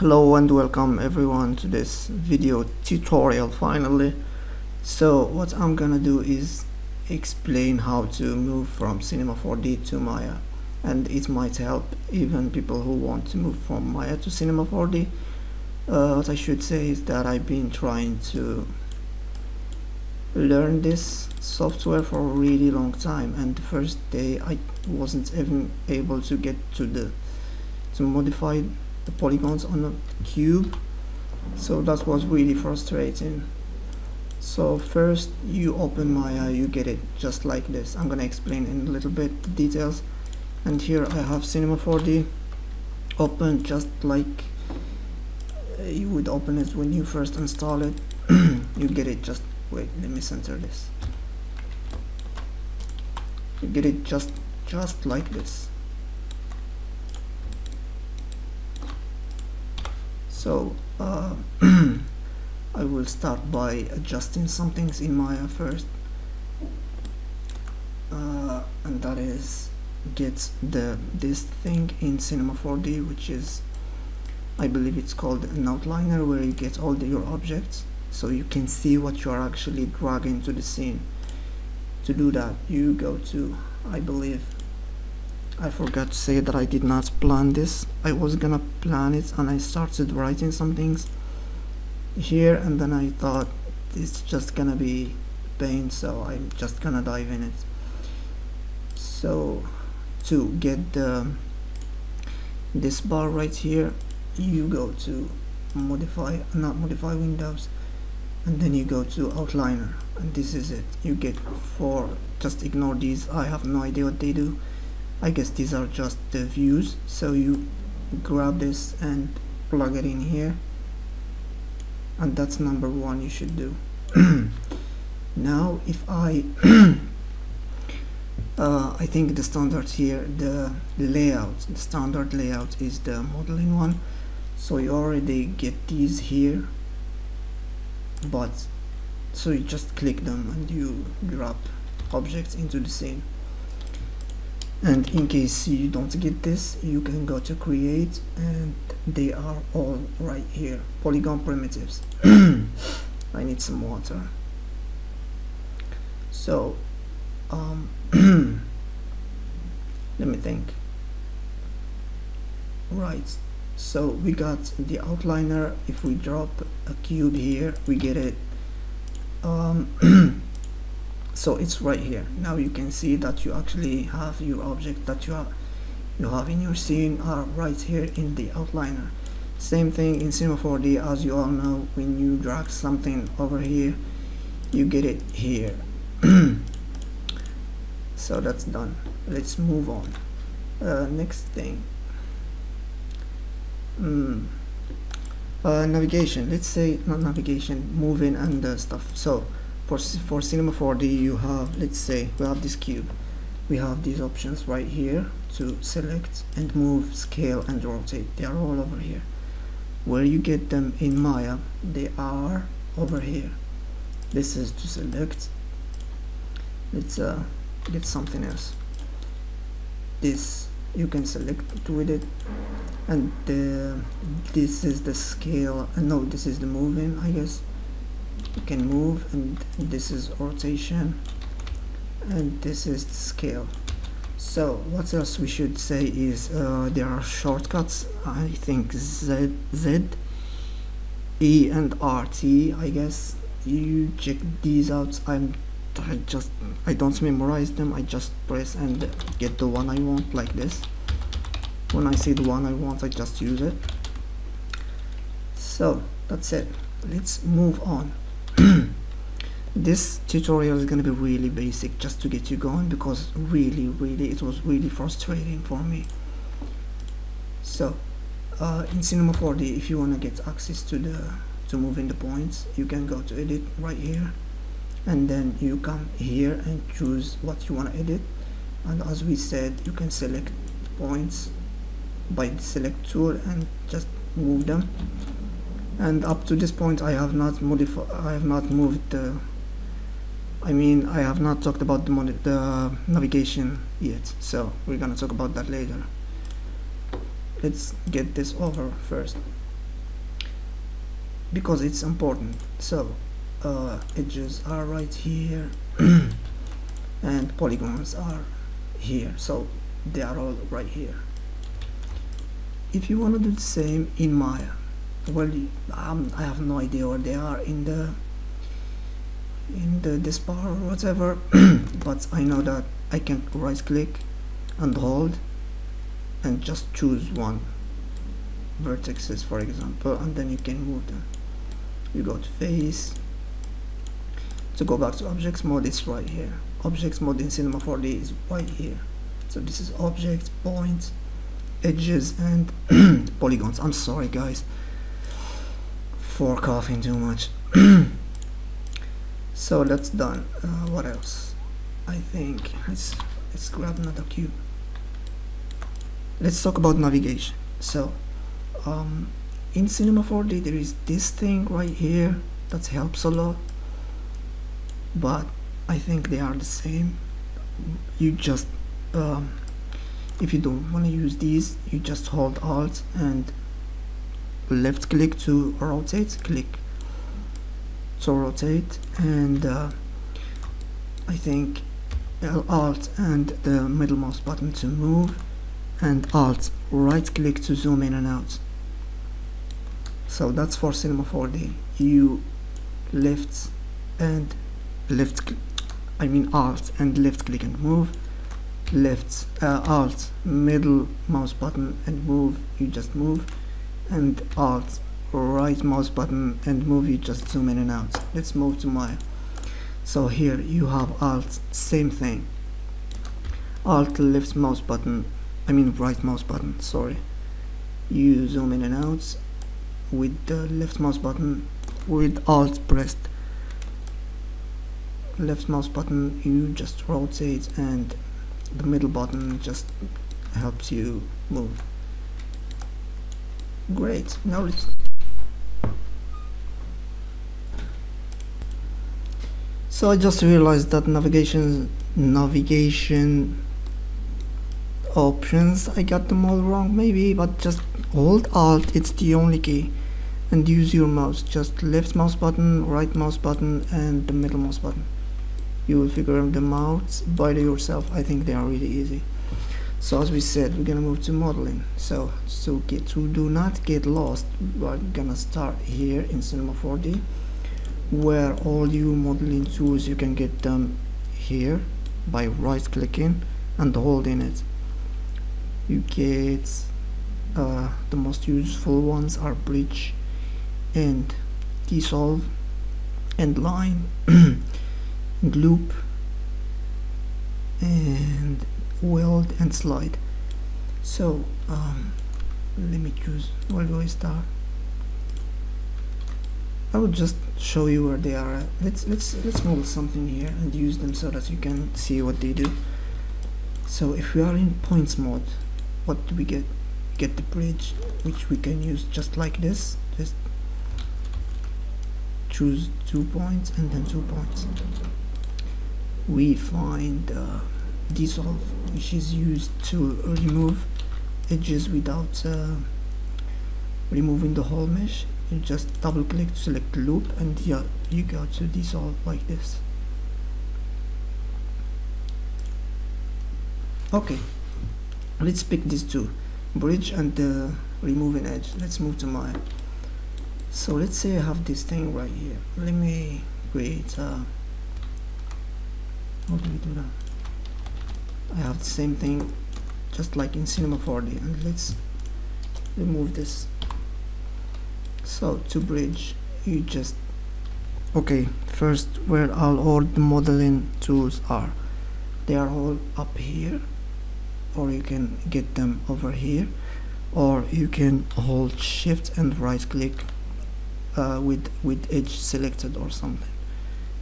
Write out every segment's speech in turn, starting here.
hello and welcome everyone to this video tutorial finally. So what I'm gonna do is explain how to move from cinema 4d to Maya. And it might help even people who want to move from Maya to cinema 4d uh, what I should say is that I've been trying to learn this software for a really long time and the first day I wasn't even able to get to the to modify the polygons on a cube. So that was really frustrating. So first you open Maya you get it just like this. I'm gonna explain in a little bit the details. And here I have Cinema 4D open just like uh, you would open it when you first install it. You get it just wait let me center this. You get it just just like this so uh, I will start by adjusting some things in Maya first. Uh, and that is get the this thing in Cinema 4D which is I believe it's called an outliner where you get all the, your objects. So you can see what you are actually dragging to the scene. To do that you go to I believe I forgot to say that I did not plan this. I was gonna plan it and I started writing some things here and then I thought it's just gonna be pain so I'm just gonna dive in it. So to get the this bar right here you go to modify not modify windows and then you go to outliner and this is it. You get four just ignore these. I have no idea what they do I guess these are just the views so you grab this and plug it in here. And that's number one you should do. Now if I uh, I think the standard here the layout the standard layout is the modeling one. So you already get these here but so you just click them and you drop objects into the scene and in case you don't get this you can go to create and they are all right here. Polygon primitives. I need some water. So um, let me think. Right so we got the outliner. If we drop a cube here we get it. Um, so it's right here. Now you can see that you actually have your object that you have you have in your scene are right here in the outliner. Same thing in Cinema 4D as you all know when you drag something over here you get it here. So that's done. Let's move on. Uh, next thing. Mm. uh, navigation. Let's say not navigation moving and uh, stuff. So for, for Cinema 4D you have let's say we have this cube. We have these options right here to select and move scale and rotate. They are all over here. Where you get them in Maya they are over here. This is to select. Let's uh, get something else. This you can select with it. And the, this is the scale uh, no this is the moving I guess you can move and this is rotation and this is scale. So what else we should say is uh, there are shortcuts. I think Z, Z E and RT I guess. You check these out. I'm I just I don't memorize them. I just press and get the one I want like this. When I see the one I want I just use it. So that's it. Let's move on this tutorial is gonna be really basic just to get you going because really really it was really frustrating for me. So uh, in Cinema 4D if you want to get access to the to moving the points you can go to edit right here. And then you come here and choose what you want to edit. And as we said you can select points by the select tool and just move them. And up to this point I have not modified I have not moved the I mean I have not talked about the, the navigation yet so we're gonna talk about that later. Let's get this over first. Because it's important. So uh, edges are right here and polygons are here. So they are all right here. If you want to do the same in Maya well um, I have no idea where they are in the in the this bar or whatever but I know that I can right click and hold and just choose one. Vertices for example and then you can move them. You go to face. To go back to objects mode it's right here. Objects mode in cinema 4d is right here. So this is objects points edges and polygons. I'm sorry guys. For coughing too much so that's done. Uh, what else? I think let's let's grab another cube. Let's talk about navigation. So um, in cinema 4d there is this thing right here that helps a lot but I think they are the same. You just um, if you don't want to use these you just hold alt and left click to rotate click to rotate and uh, I think alt and the middle mouse button to move and alt right click to zoom in and out. So that's for cinema 4d you left and left I mean alt and left click and move. Left uh, alt middle mouse button and move. You just move. And alt right mouse button and move you just zoom in and out. Let's move to Maya so here you have alt same thing. Alt left mouse button I mean right mouse button sorry. You zoom in and out with the left mouse button with alt pressed. Left mouse button you just rotate and the middle button just helps you move. Great now let's so I just realized that navigation navigation options I got them all wrong maybe but just hold alt it's the only key. And use your mouse just left mouse button right mouse button and the middle mouse button. You will figure them out by yourself I think they are really easy. So as we said we're gonna move to modeling. So so get to do not get lost we're gonna start here in cinema 4d where all your modeling tools you can get them here by right clicking and holding it. You get uh, the most useful ones are bridge and dissolve and line and loop and weld and slide. So um, let me choose I start I will just show you where they are. At. let's let's let's model something here and use them so that you can see what they do. So if we are in points mode what do we get? Get the bridge which we can use just like this. Just choose two points and then two points. We find uh, dissolve which is used to remove edges without uh, removing the whole mesh you just double click to select loop and yeah, you go to dissolve like this. Okay let's pick these two bridge and the removing edge. Let's move to Maya so let's say I have this thing right here. Let me create a how do we do that? I have the same thing just like in cinema 4d and let's remove this so to bridge you just okay first where all, all the modeling tools are. They are all up here or you can get them over here or you can hold shift and right click uh, with with edge selected or something.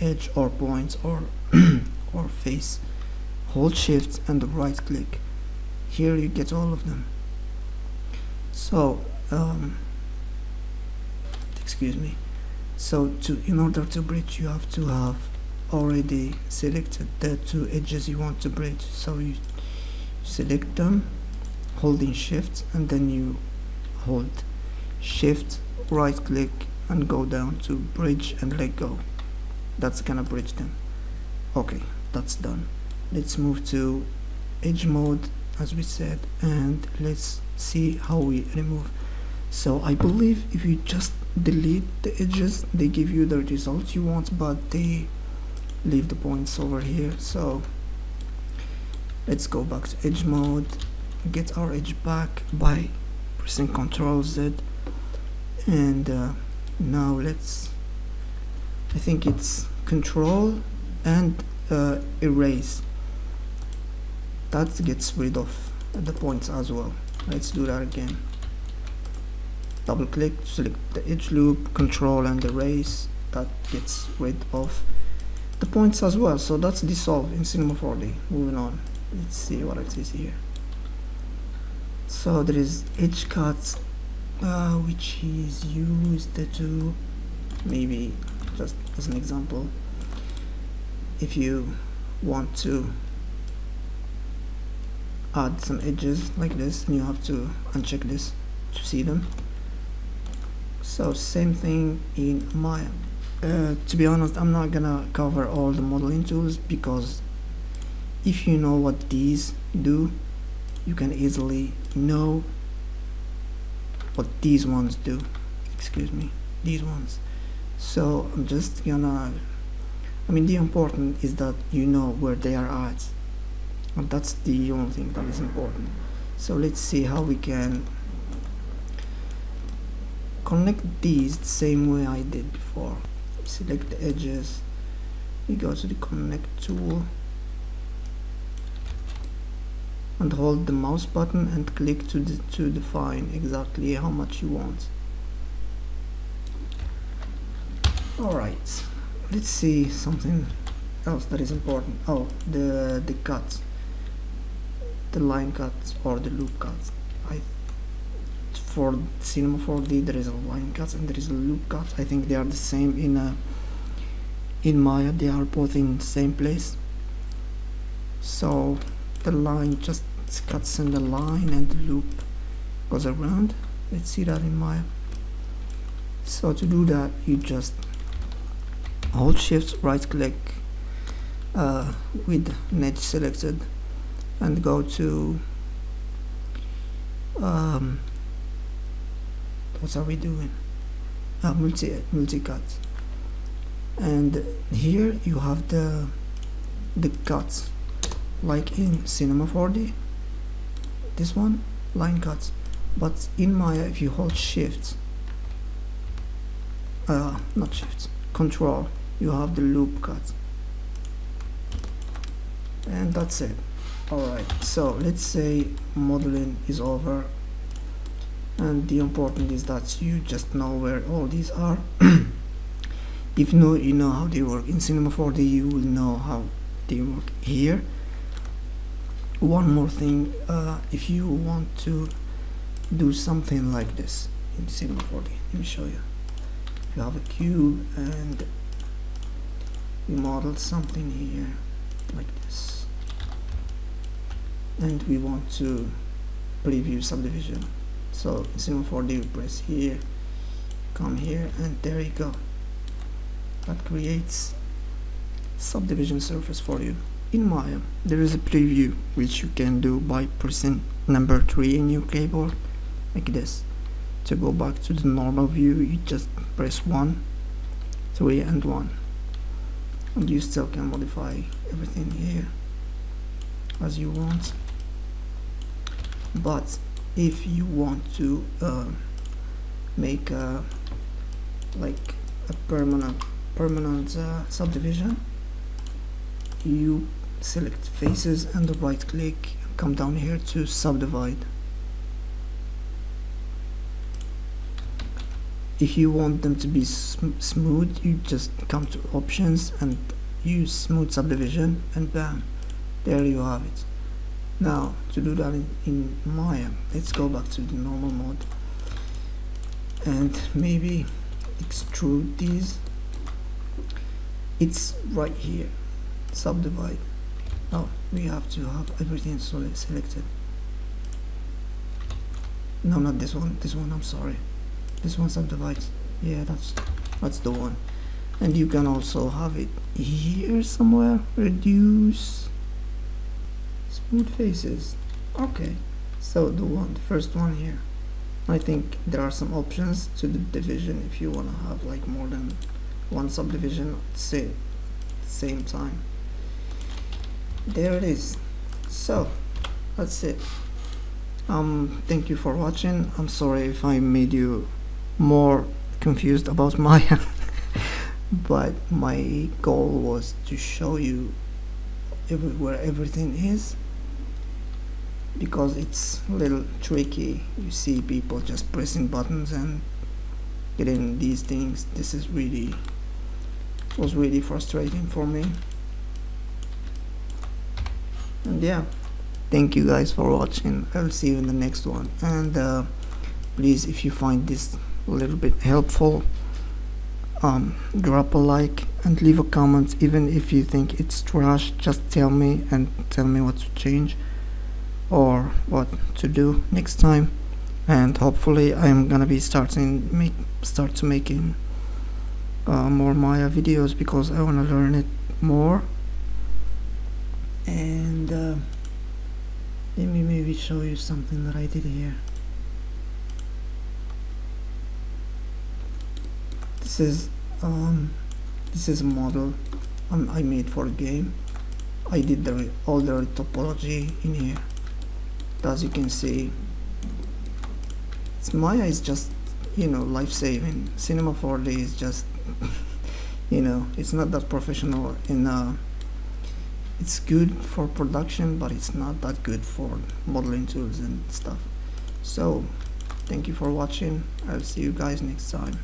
Edge or points or or face. Hold shift and right click. Here you get all of them. So um, excuse me. So to in order to bridge you have to have already selected the two edges you want to bridge. So you select them holding shift and then you hold shift right click and go down to bridge and let go. That's gonna bridge them. Okay that's done. Let's move to edge mode as we said and let's see how we remove. So I believe if you just delete the edges. They give you the results you want but they leave the points over here. So let's go back to edge mode. Get our edge back by pressing ctrl Z. And uh, now let's I think it's control and uh, erase. That gets rid of the points as well. Let's do that again double click select the edge loop control and erase. That gets rid of the points as well. So that's dissolved in cinema 4d moving on. Let's see what it is here. So there is edge cuts uh, which is used to maybe just as an example if you want to add some edges like this and you have to uncheck this to see them so same thing in Maya. Uh, to be honest I'm not gonna cover all the modeling tools because if you know what these do you can easily know what these ones do. Excuse me these ones. So I'm just gonna I mean the important is that you know where they are at. And that's the only thing that is important. So let's see how we can connect these the same way I did before. Select the edges. We go to the connect tool. And hold the mouse button and click to, de to define exactly how much you want. Alright. Let's see something else that is important. Oh the the cuts. The line cuts or the loop cuts for cinema 4d there is a line cut and there is a loop cut I think they are the same in uh, in Maya. They are both in the same place. So the line just cuts in the line and the loop goes around. Let's see that in Maya. So to do that you just hold shift right click uh, with edge selected and go to um, what are we doing? Uh, multi multi cut and here you have the the cuts. Like in cinema 4d this one line cuts. But in Maya if you hold shift uh, not shift control you have the loop cut. And that's it. Alright so let's say modeling is over and the important is that you just know where all these are. If you know you know how they work in cinema 4d you will know how they work here. One more thing uh, if you want to do something like this in cinema 4d let me show you. You have a cube and we model something here like this. And we want to preview subdivision so in Cinema 4D we press here come here and there you go. That creates subdivision surface for you. In Maya there is a preview which you can do by pressing number 3 in your keyboard like this. To go back to the normal view you just press 1 3 and 1 and you still can modify everything here as you want. But if you want to uh, make a like a permanent permanent uh, subdivision you select faces and right click come down here to subdivide. If you want them to be sm smooth you just come to options and use smooth subdivision and bam there you have it now to do that in, in Maya let's go back to the normal mode. And maybe extrude these. It's right here. Subdivide. Now we have to have everything selected. No not this one. This one I'm sorry. This one subdivides. Yeah that's that's the one. And you can also have it here somewhere. Reduce smooth faces. Okay. So the one the first one here? I think there are some options to the division if you want to have like more than one subdivision at the same time. There it is. So that's it. Um thank you for watching. I'm sorry if i made you more confused about maya but my goal was to show you everywhere everything is because it's a little tricky. You see people just pressing buttons and getting these things. This is really was really frustrating for me. And yeah thank you guys for watching. I'll see you in the next one. And uh, please if you find this a little bit helpful um, drop a like and leave a comment. Even if you think it's trash just tell me and tell me what to change or what to do next time. And hopefully I'm gonna be starting make start to making uh, more Maya videos because I want to learn it more. And uh, let me maybe show you something that I did here. This is um, this is a model um, I made for a game. I did the all the topology in here as you can see Maya is just you know life-saving. Cinema 4d is just you know it's not that professional in uh, it's good for production but it's not that good for modeling tools and stuff. So thank you for watching. I'll see you guys next time